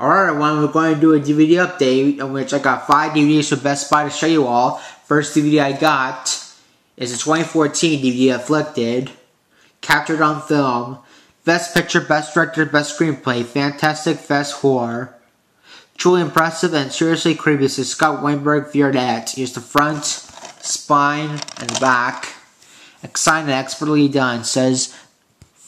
Alright everyone, we're going to do a DVD update in which I got 5 DVDs from Best Buy to show you all. First DVD I got is a 2014 DVD Afflicted, Captured on Film, Best Picture, Best Director, Best Screenplay, Fantastic Best Horror. Truly impressive and seriously creepy. This is Scott Weinberg Vignette. Here's the front, spine, and back. Exciting and expertly done. Says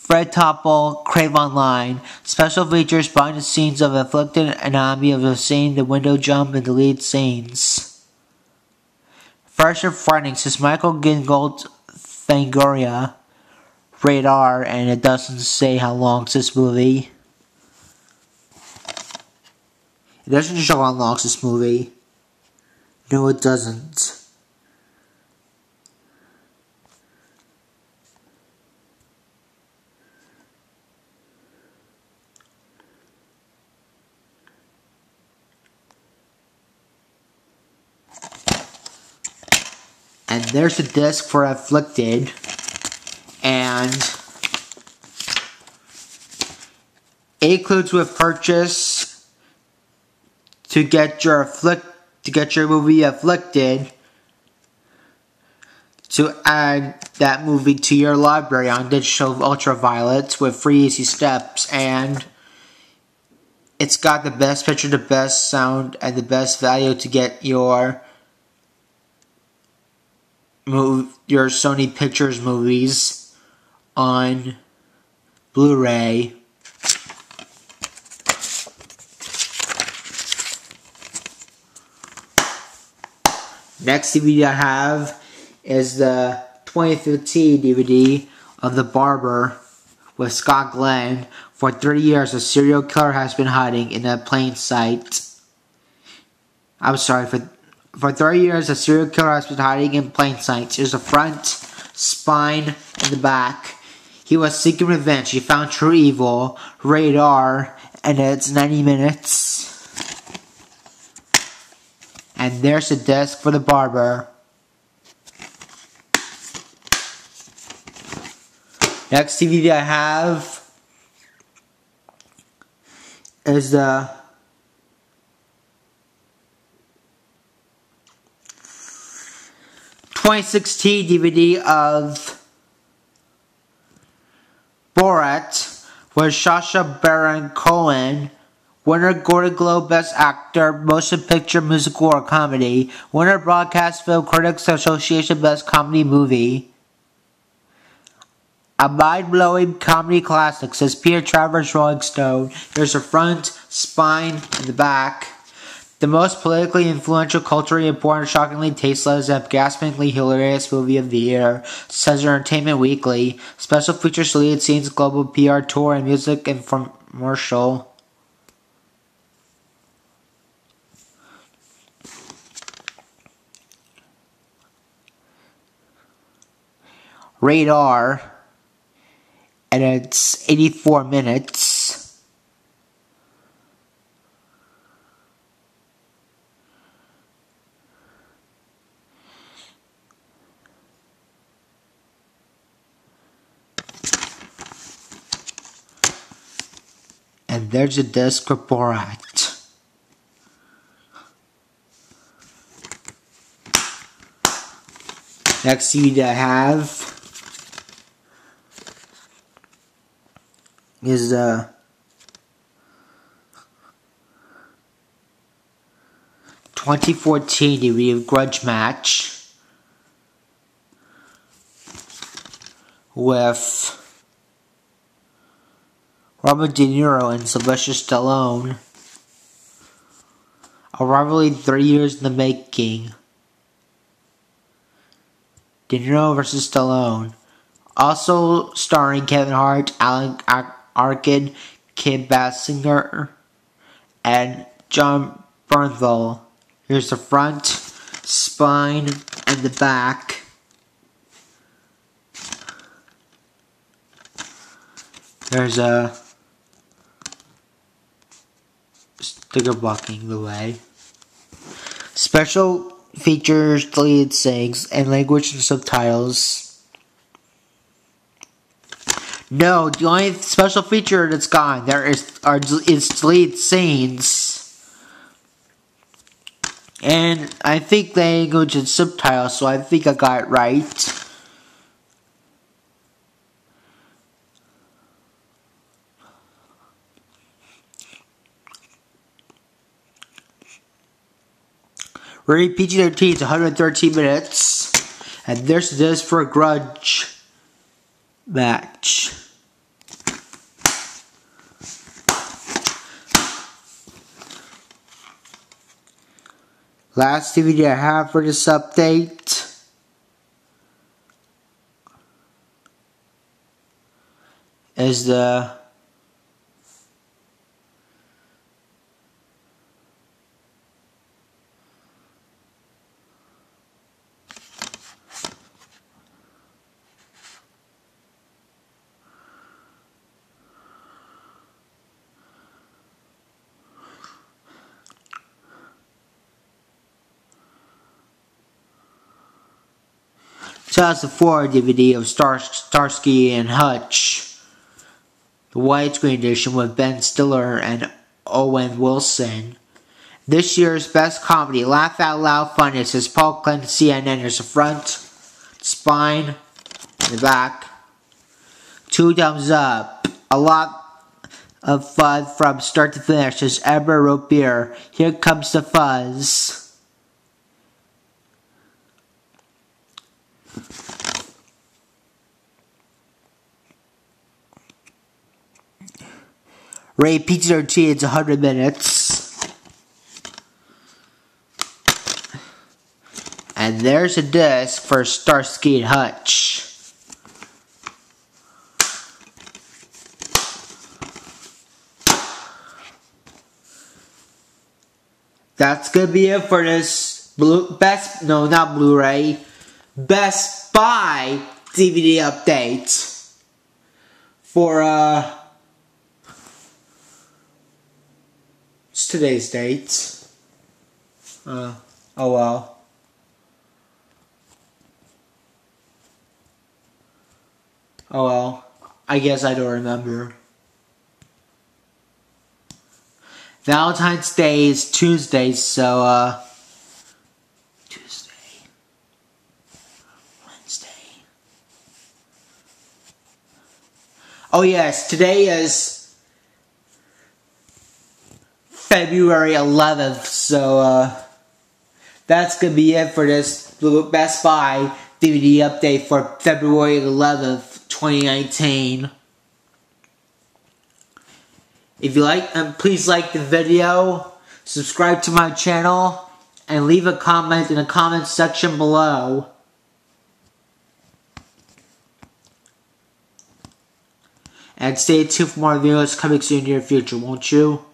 Fred Topel, Crave Online. Special features behind the scenes of Afflicted Anatomy of the Scene, the window jump, and deleted scenes. First and frightening says Michael Gingold Fangoria. Radar, and it doesn't say how long this movie. It doesn't show how long this movie. No, it doesn't. And there's a disc for Afflicted. And it includes with purchase to get your afflict to get your movie afflicted to add that movie to your library on digital ultraviolet with free easy steps and it's got the best picture, the best sound, and the best value to get your move your Sony Pictures movies on Blu-ray. Next DVD I have is the 2015 DVD of The Barber with Scott Glenn. For 30 years, a serial killer has been hiding in a plain sight. I'm sorry, for for 30 years, a serial killer has been hiding in plain sight. Here's the front, spine, and the back. He was seeking revenge. He found true evil, radar, and it's 90 minutes. And there's the desk for the barber. Next DVD I have is the 2016 DVD of Borat with Sacha Baron Cohen, winner Golden Globe Best Actor, Motion Picture, Musical, or Comedy, winner Broadcast Film Critics Association Best Comedy Movie. A mind-blowing comedy classic, says Peter Travers Rolling Stone. There's the front, spine, and the back. The most politically influential, culturally important, shockingly tasteless, and gaspingly hilarious movie of the year, says Entertainment Weekly. Special features deleted scenes, global PR tour, and music infomercial. Radar, and it's 84 minutes. And there's a desk report. Next CD I have is the Twenty fourteen DVD Grudge Match with Robert De Niro and Sylvester Stallone. A rivalry three years in the making. De Niro versus Stallone. Also starring Kevin Hart, Alan Arkin, Kim Basinger, and Jon Bernthal. Here's the front, spine, and the back. There's a sticker blocking the way. Special features, deleted scenes, and language and subtitles. No, the only special feature that's gone there is are is delete scenes. And I think they go to subtitles, so I think I got it right. Rated PG-13 is 113 minutes. And there's this for a grudge match. Last DVD I have for this update is the four DVD of Star Starsky and Hutch, the widescreen edition with Ben Stiller and Owen Wilson. This year's best comedy, Laugh Out Loud Funniest, is Paul Clinton CNN. There's the front, spine, the back. Two thumbs up. A lot of fun from start to finish. As Emma wrote beer. Here comes the fuzz. Ray Pizza it's 100 minutes. And there's a disc for Starsky and Hutch. That's gonna be it for this blue best no not Blu-ray Best Buy DVD update for uh it's today's date. Uh oh well. Oh well. I guess I don't remember. Valentine's Day is Tuesday, so uh Oh yes, today is February 11th, so uh, that's gonna be it for this Best Buy DVD update for February 11th, 2019. If you like, um, please like the video, subscribe to my channel, and leave a comment in the comment section below. And stay tuned for more videos coming soon in the near future, won't you?